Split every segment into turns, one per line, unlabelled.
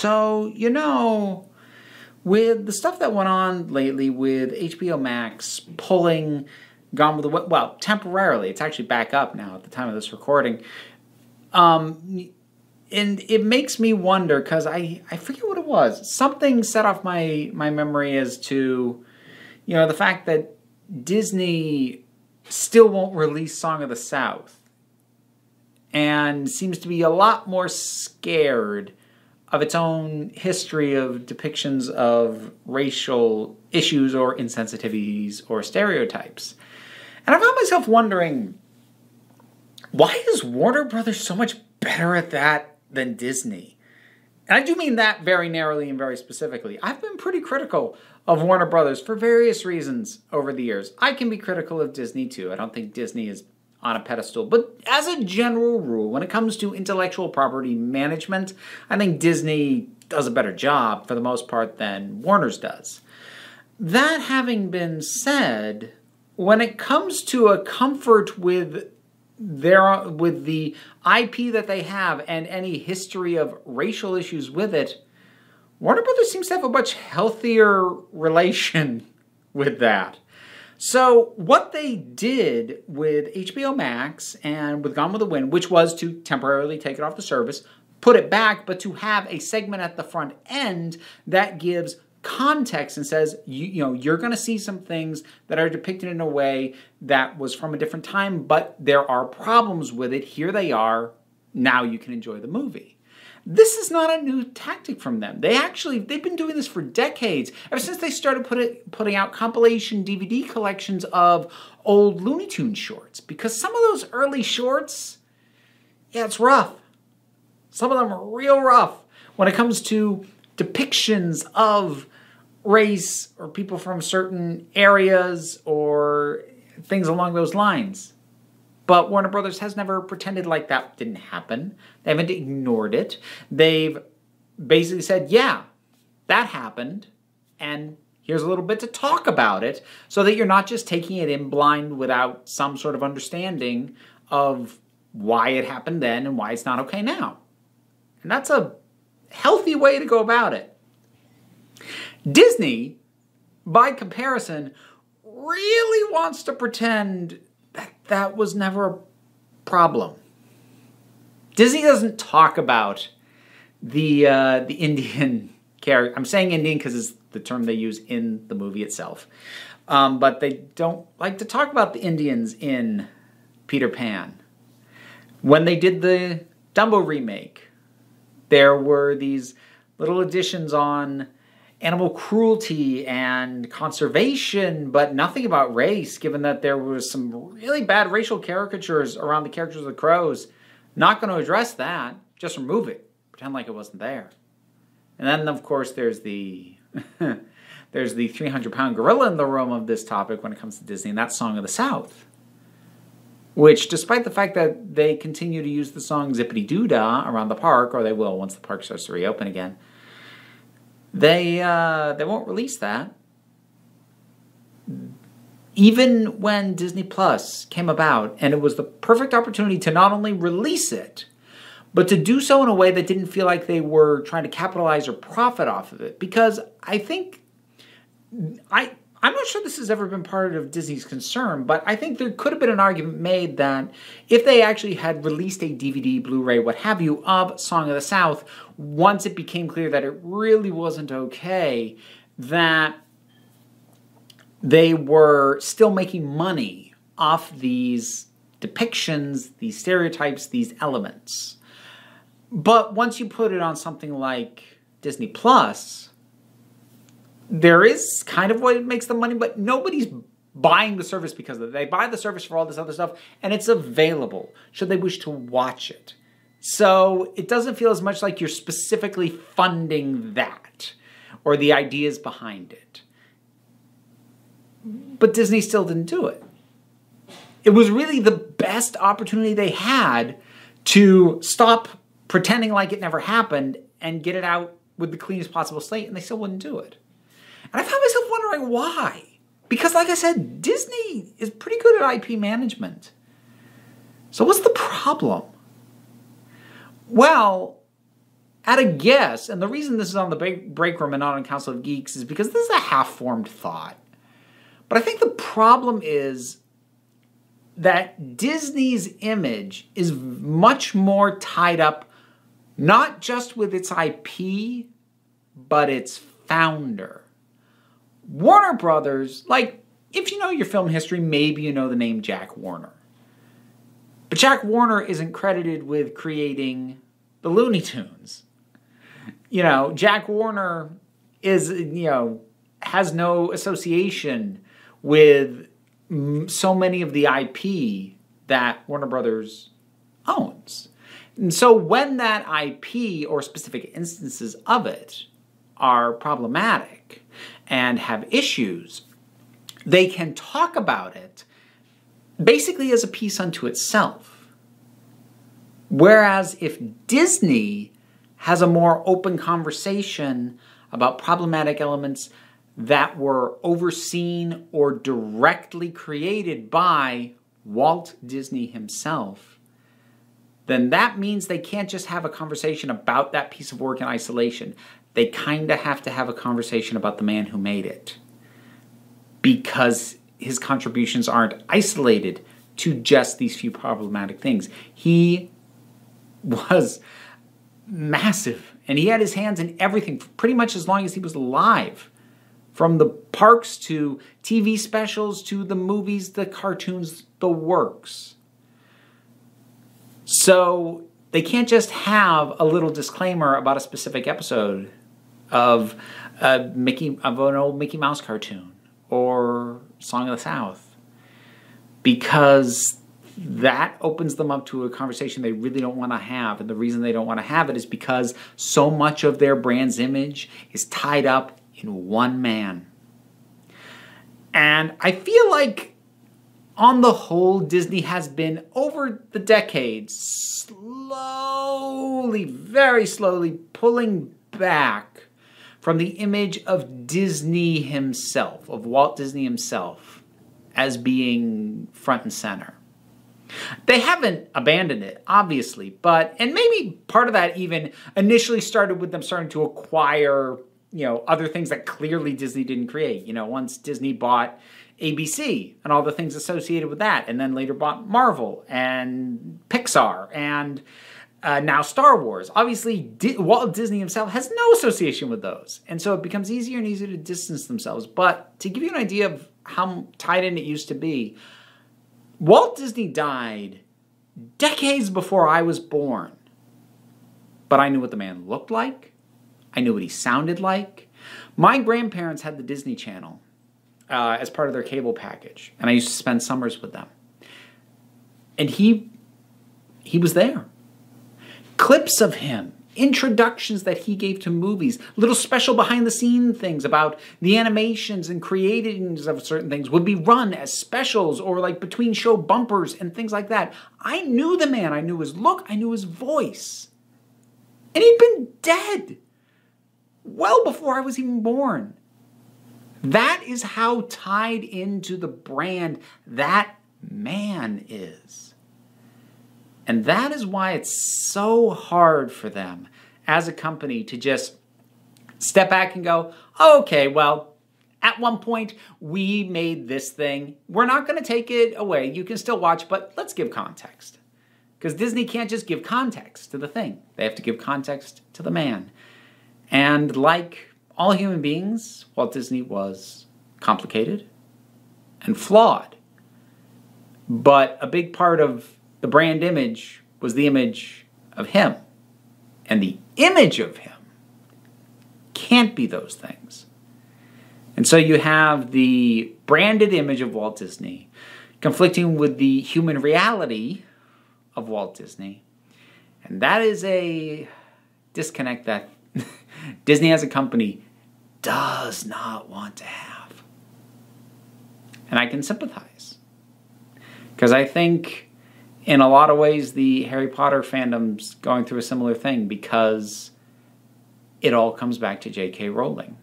So, you know, with the stuff that went on lately with HBO Max pulling Gone with the Wind, well, temporarily, it's actually back up now at the time of this recording. Um, and it makes me wonder because I, I forget what it was. Something set off my, my memory as to, you know, the fact that Disney still won't release Song of the South and seems to be a lot more scared of its own history of depictions of racial issues or insensitivities or stereotypes. And I found myself wondering why is Warner Brothers so much better at that than Disney? And I do mean that very narrowly and very specifically. I've been pretty critical of Warner Brothers for various reasons over the years. I can be critical of Disney too. I don't think Disney is on a pedestal. But as a general rule, when it comes to intellectual property management, I think Disney does a better job for the most part than Warner's does. That having been said, when it comes to a comfort with their with the IP that they have and any history of racial issues with it, Warner Brothers seems to have a much healthier relation with that. So, what they did with HBO Max and with Gone with the Wind, which was to temporarily take it off the service, put it back, but to have a segment at the front end that gives context and says you, you know you're going to see some things that are depicted in a way that was from a different time but there are problems with it. Here they are. Now you can enjoy the movie this is not a new tactic from them. They actually they've been doing this for decades. Ever since they started put putting out compilation DVD collections of old Looney Tunes shorts because some of those early shorts yeah, it's rough. Some of them are real rough when it comes to depictions of race or people from certain areas or things along those lines. But Warner Brothers has never pretended like that didn't happen. They haven't ignored it. They've basically said, yeah, that happened, and here's a little bit to talk about it so that you're not just taking it in blind without some sort of understanding of why it happened then and why it's not okay now. And that's a healthy way to go about it. Disney, by comparison, really wants to pretend that that was never a problem. Disney doesn't talk about the uh, the Indian character. I'm saying Indian because it's the term they use in the movie itself. Um, but they don't like to talk about the Indians in Peter Pan. When they did the Dumbo remake, there were these little additions on animal cruelty and conservation, but nothing about race, given that there was some really bad racial caricatures around the characters of the crows. Not going to address that, just remove it. Pretend like it wasn't there. And then, of course, there's the. there's the 300 pound gorilla in the room of this topic when it comes to Disney, and that's Song of the South. Which, despite the fact that they continue to use the song Zip-a-Dee-Doo-Dah around the park, or they will once the park starts to reopen again, they uh, they won't release that. Even when Disney Plus came about, and it was the perfect opportunity to not only release it, but to do so in a way that didn't feel like they were trying to capitalize or profit off of it. Because I think I I'm not sure this has ever been part of Disney's concern, but I think there could have been an argument made that if they actually had released a DVD, Blu ray, what have you, of Song of the South, once it became clear that it really wasn't okay, that they were still making money off these depictions, these stereotypes, these elements. But once you put it on something like Disney Plus, there is kind of what makes the money, but nobody's buying the service because of it. They buy the service for all this other stuff, and it's available should they wish to watch it. So it doesn't feel as much like you're specifically funding that or the ideas behind it. But Disney still didn't do it. It was really the best opportunity they had to stop pretending like it never happened and get it out with the cleanest possible slate, and they still wouldn't do it. And I found myself wondering why. Because, like I said, Disney is pretty good at IP management. So, what's the problem? Well, at a guess, and the reason this is on the break room and not on Council of Geeks is because this is a half formed thought. But I think the problem is that Disney's image is much more tied up not just with its IP, but its founder. Warner Brothers, like, if you know your film history, maybe you know the name Jack Warner. But Jack Warner isn't credited with creating the Looney Tunes. You know, Jack Warner is, you know, has no association with so many of the IP that Warner Brothers owns. And so when that IP or specific instances of it are problematic and have issues, they can talk about it basically as a piece unto itself. Whereas if Disney has a more open conversation about problematic elements that were overseen or directly created by Walt Disney himself, then that means they can't just have a conversation about that piece of work in isolation. They kind of have to have a conversation about the man who made it. Because his contributions aren't isolated to just these few problematic things. He was massive and he had his hands in everything pretty much as long as he was alive. From the parks to TV specials to the movies, the cartoons, the works. So they can't just have a little disclaimer about a specific episode of a Mickey of an old Mickey Mouse cartoon or Song of the South because that opens them up to a conversation they really don't want to have. And the reason they don't want to have it is because so much of their brand's image is tied up in one man. And I feel like, on the whole, Disney has been, over the decades, slowly, very slowly pulling back from the image of Disney himself, of Walt Disney himself, as being front and center. They haven't abandoned it, obviously, but, and maybe part of that even initially started with them starting to acquire, you know, other things that clearly Disney didn't create. You know, once Disney bought ABC and all the things associated with that, and then later bought Marvel and Pixar and uh, now Star Wars. Obviously, Di- Walt Disney himself has no association with those, and so it becomes easier and easier to distance themselves. But to give you an idea of how tied in it used to be, Walt Disney died decades before I was born. But I knew what the man looked like, I knew what he sounded like. My grandparents had the Disney Channel uh, as part of their cable package, and I used to spend summers with them. And he, he was there. Clips of him introductions that he gave to movies, little special behind the scene things about the animations and creatings of certain things would be run as specials or like between show bumpers and things like that. I knew the man, I knew his look, I knew his voice. And he'd been dead well before I was even born. That is how tied into the brand that man is. And that is why it's so hard for them as a company to just step back and go, okay, well, at one point we made this thing. We're not going to take it away. You can still watch, but let's give context. Because Disney can't just give context to the thing, they have to give context to the man. And like all human beings, Walt Disney was complicated and flawed. But a big part of the brand image was the image of him. And the image of him can't be those things. And so you have the branded image of Walt Disney conflicting with the human reality of Walt Disney. And that is a disconnect that Disney as a company does not want to have. And I can sympathize. Because I think in a lot of ways, the Harry Potter fandom's going through a similar thing because it all comes back to J.K. Rowling.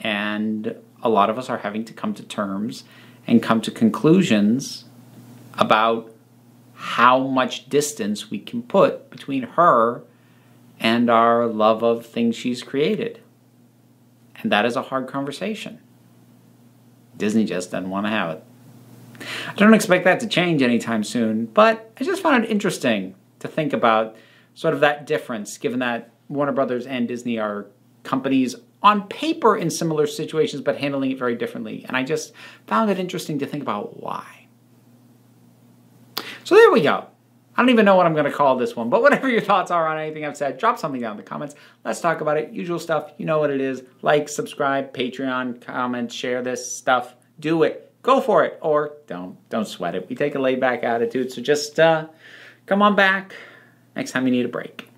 And a lot of us are having to come to terms and come to conclusions about how much distance we can put between her and our love of things she's created. And that is a hard conversation. Disney just doesn't want to have it. I don't expect that to change anytime soon, but I just found it interesting to think about sort of that difference, given that Warner Brothers and Disney are companies on paper in similar situations, but handling it very differently. And I just found it interesting to think about why. So there we go. I don't even know what I'm to call this one, but whatever your thoughts are on anything I've said, drop something down in the comments. Let's talk about it. Usual stuff, you know what it is. Like, subscribe, Patreon, comment, share this stuff. Do it. Go for it. Or don't. Don't sweat it. We take a laid back attitude. So just uh, come on back next time you need a break.